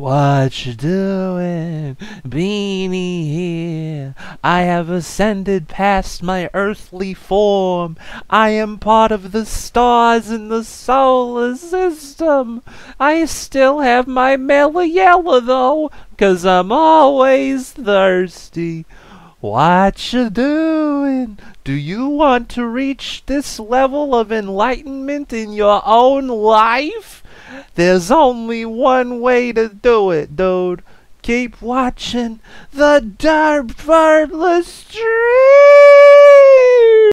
What you doing, Beanie here? I have ascended past my earthly form. I am part of the stars in the solar system. I still have my Mello Yello though, 'cause I'm always thirsty. What you doing? Do you want to reach this level of enlightenment in your own life? There's only one way to do it, dude. Keep watching the Derpferdler Stream!